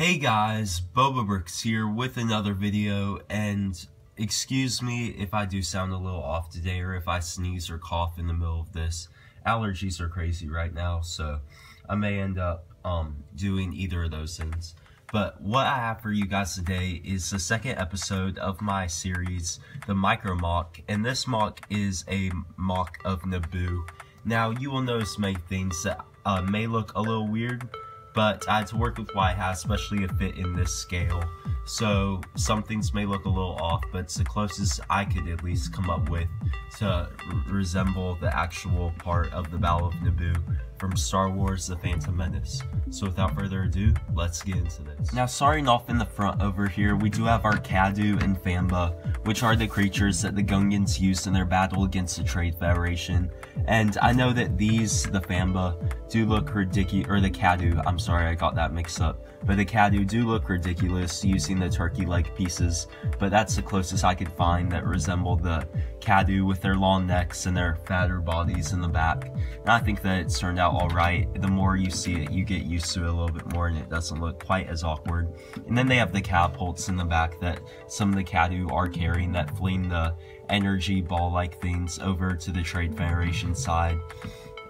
Hey guys, BobaBrickz here with another video, and excuse me if I do sound a little off today or if I sneeze or cough in the middle of this. Allergies are crazy right now, so I may end up um, doing either of those things. But what I have for you guys today is the second episode of my series, the Micro MOC, and this MOC is a MOC of Naboo. Now, you will notice many things that uh, may look a little weird, but I had to work with what I have, especially if it in this scale. So some things may look a little off, but it's the closest I could at least come up with to resemble the actual part of the Battle of Naboo from Star Wars The Phantom Menace. So without further ado, let's get into this. Now starting off in the front over here, we do have our Kaadu and Fambaa, which are the creatures that the Gungans used in their battle against the Trade Federation. And I know that these, the Fambaa, do look ridiculous, or the Kaadu, I'm sorry I got that mixed up. But the Kaadu do look ridiculous using the turkey leg pieces, but that's the closest I could find that resemble the Kaadu with their long necks and their fatter bodies in the back. And I think that it's turned out alright. The more you see it, you get used to it a little bit more and it doesn't look quite as awkward. And then they have the catapults in the back that some of the Kaadu are carrying that fling the energy ball-like things over to the Trade Federation side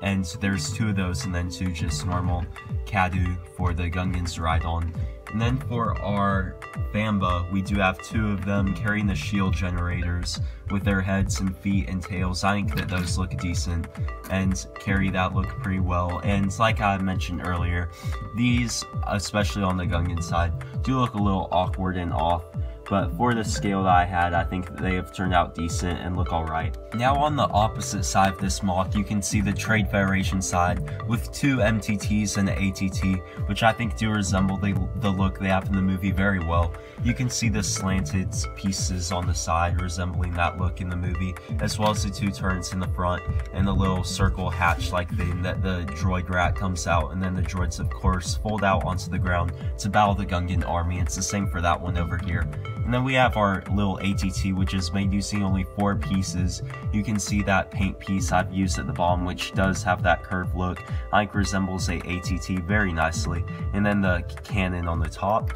and there's two of those and then two just normal Kaadu for the Gungans to ride on. And then for our Fambaa, we do have two of them carrying the shield generators with their heads and feet and tails. I think that those look decent and carry that look pretty well. And like I mentioned earlier, these, especially on the Gungan side, do look a little awkward and off but for the scale that I had, I think they have turned out decent and look alright. Now on the opposite side of this MOC, you can see the Trade Federation side with two MTTs and an AAT, which I think do resemble the, the look they have in the movie very well. You can see the slanted pieces on the side resembling that look in the movie, as well as the two turrets in the front and the little circle hatch-like thing that the droid rat comes out, and then the droids, of course, fold out onto the ground to battle the Gungan army. It's the same for that one over here. And then we have our little AAT, which is made using only four pieces. You can see that paint piece I've used at the bottom, which does have that curved look. I think resembles a AAT very nicely. And then the cannon on the top.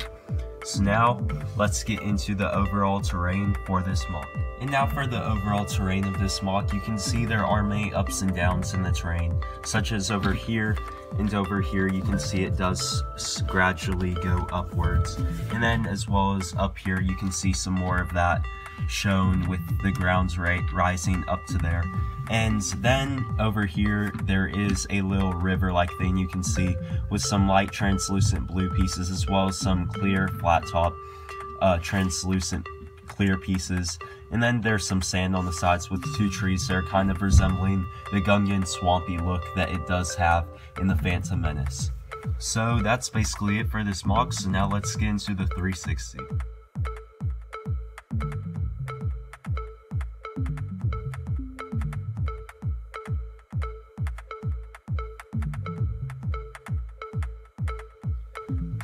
So now, let's get into the overall terrain for this MOC. And now for the overall terrain of this MOC, you can see there are many ups and downs in the terrain, such as over here, and over here you can see it does gradually go upwards and then as well as up here you can see some more of that shown with the grounds rate rising up to there and then over here there is a little river like thing you can see with some light translucent blue pieces as well as some clear flat top uh, translucent clear pieces and then there's some sand on the sides with two trees that are kind of resembling the Gungan swampy look that it does have in the Phantom Menace. So that's basically it for this MOC, so now let's get into the 360.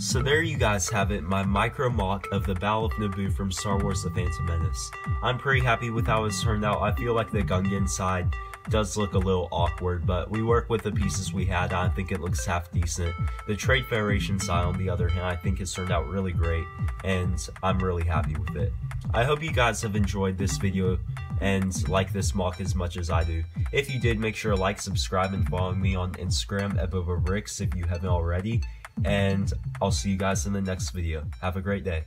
So there you guys have it, my micro MOC of the Battle of Naboo from Star Wars The Phantom Menace. I'm pretty happy with how it's turned out. I feel like the Gungan side does look a little awkward, but we work with the pieces we had. I think it looks half decent. The Trade Federation side, on the other hand, I think has turned out really great, and I'm really happy with it. I hope you guys have enjoyed this video and like this MOC as much as I do. If you did, make sure to like, subscribe, and follow me on Instagram at if you haven't already and I'll see you guys in the next video. Have a great day.